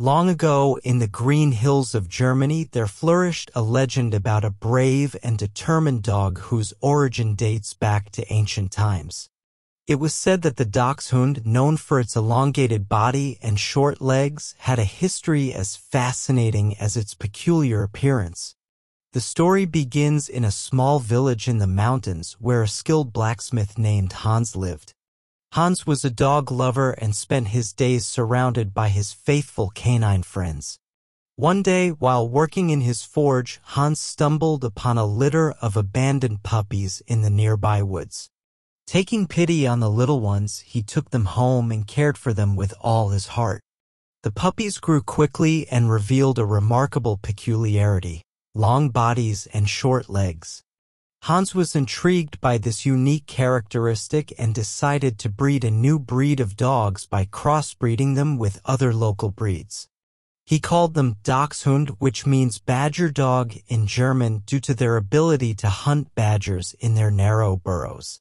Long ago, in the green hills of Germany, there flourished a legend about a brave and determined dog whose origin dates back to ancient times. It was said that the dachshund, known for its elongated body and short legs, had a history as fascinating as its peculiar appearance. The story begins in a small village in the mountains where a skilled blacksmith named Hans lived. Hans was a dog lover and spent his days surrounded by his faithful canine friends. One day, while working in his forge, Hans stumbled upon a litter of abandoned puppies in the nearby woods. Taking pity on the little ones, he took them home and cared for them with all his heart. The puppies grew quickly and revealed a remarkable peculiarity, long bodies and short legs. Hans was intrigued by this unique characteristic and decided to breed a new breed of dogs by crossbreeding them with other local breeds. He called them Dachshund, which means badger dog in German due to their ability to hunt badgers in their narrow burrows.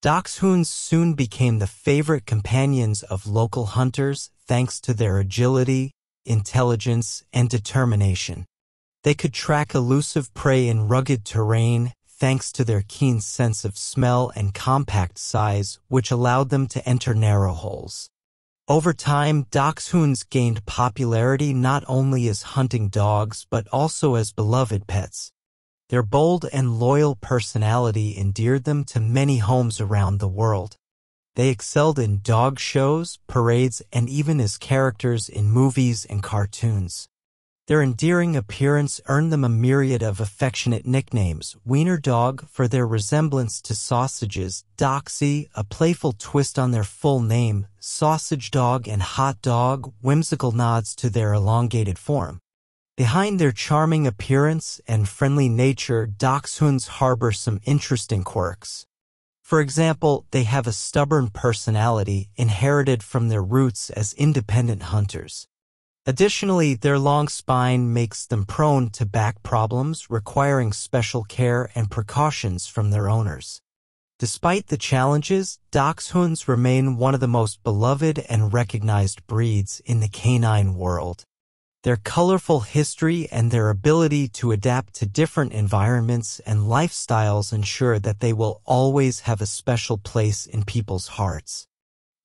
Dachshunds soon became the favorite companions of local hunters thanks to their agility, intelligence, and determination. They could track elusive prey in rugged terrain, thanks to their keen sense of smell and compact size, which allowed them to enter narrow holes. Over time, dachshunds gained popularity not only as hunting dogs, but also as beloved pets. Their bold and loyal personality endeared them to many homes around the world. They excelled in dog shows, parades, and even as characters in movies and cartoons. Their endearing appearance earned them a myriad of affectionate nicknames, Wiener Dog for their resemblance to sausages, Doxy, a playful twist on their full name, Sausage Dog and Hot Dog, whimsical nods to their elongated form. Behind their charming appearance and friendly nature, dachshunds harbor some interesting quirks. For example, they have a stubborn personality inherited from their roots as independent hunters. Additionally, their long spine makes them prone to back problems requiring special care and precautions from their owners. Despite the challenges, dachshunds remain one of the most beloved and recognized breeds in the canine world. Their colorful history and their ability to adapt to different environments and lifestyles ensure that they will always have a special place in people's hearts.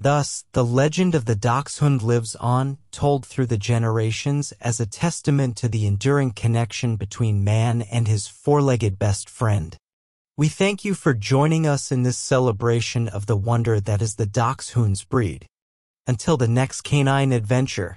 Thus, the legend of the dachshund lives on, told through the generations as a testament to the enduring connection between man and his four-legged best friend. We thank you for joining us in this celebration of the wonder that is the dachshund's breed. Until the next canine adventure,